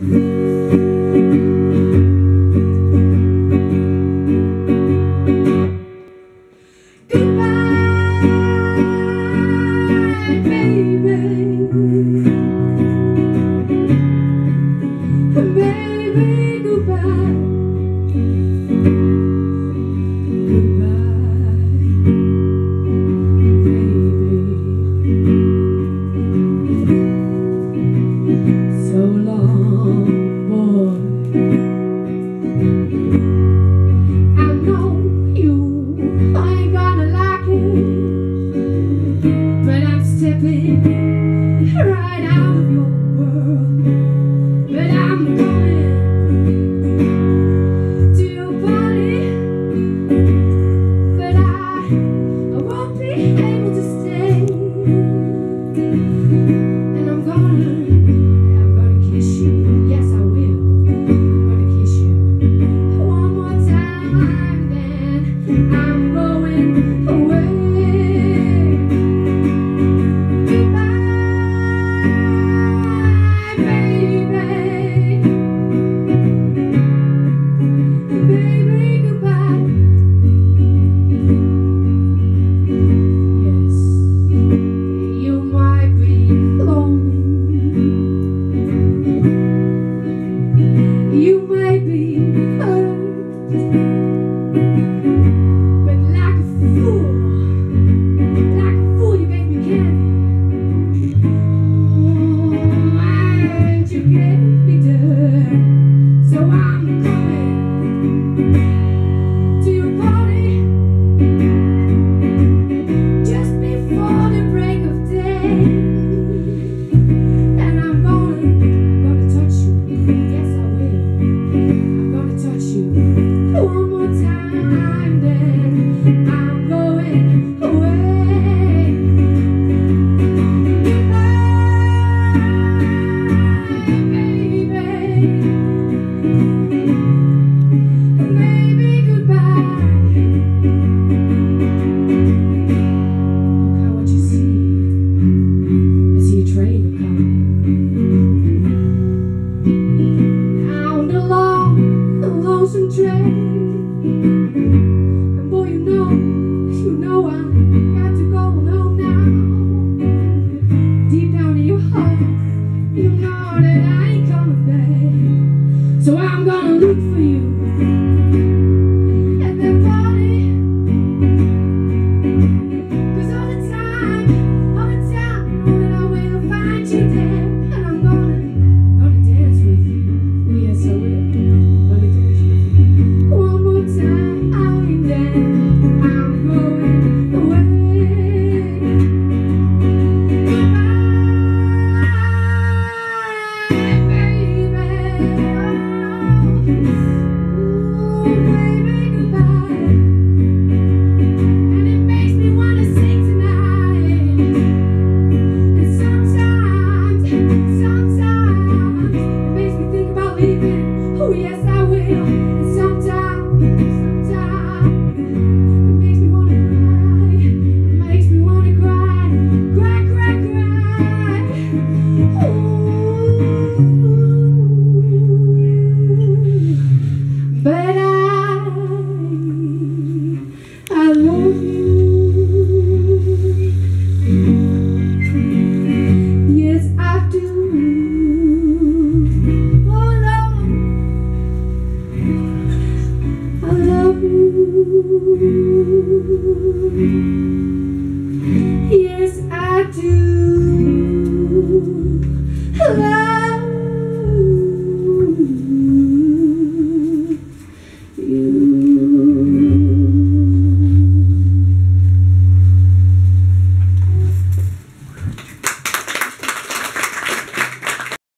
So Gonna look for you